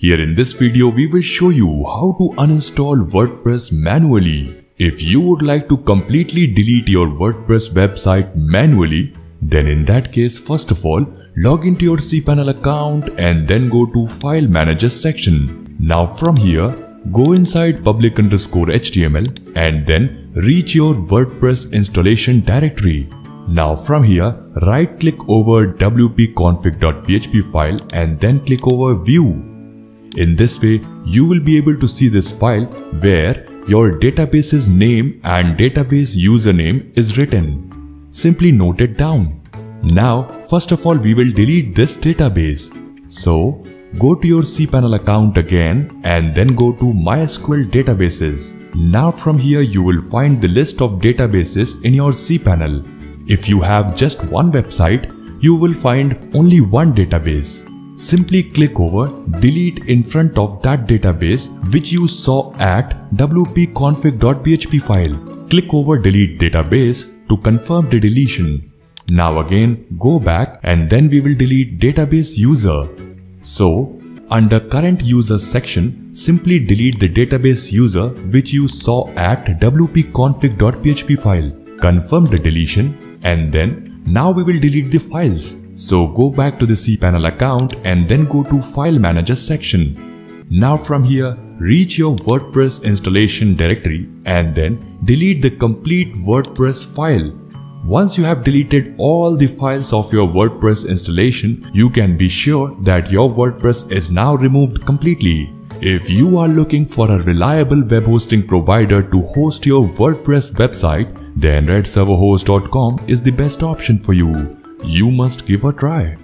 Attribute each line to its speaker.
Speaker 1: Here in this video, we will show you how to uninstall WordPress manually. If you would like to completely delete your WordPress website manually, then in that case, first of all, log into your cPanel account and then go to File Manager section. Now from here, go inside public underscore HTML and then reach your WordPress installation directory. Now from here, right click over wp-config.php file and then click over view. In this way, you will be able to see this file where your database's name and database username is written. Simply note it down. Now, first of all, we will delete this database. So, go to your cPanel account again and then go to MySQL databases. Now from here, you will find the list of databases in your cPanel. If you have just one website, you will find only one database. Simply click over delete in front of that database which you saw at wp-config.php file. Click over delete database to confirm the deletion. Now again go back and then we will delete database user. So under current user section simply delete the database user which you saw at wp-config.php file. Confirm the deletion and then now we will delete the files. So go back to the cPanel account and then go to File Manager section. Now from here, reach your WordPress installation directory and then delete the complete WordPress file. Once you have deleted all the files of your WordPress installation, you can be sure that your WordPress is now removed completely. If you are looking for a reliable web hosting provider to host your WordPress website, then is the best option for you. You must give a try.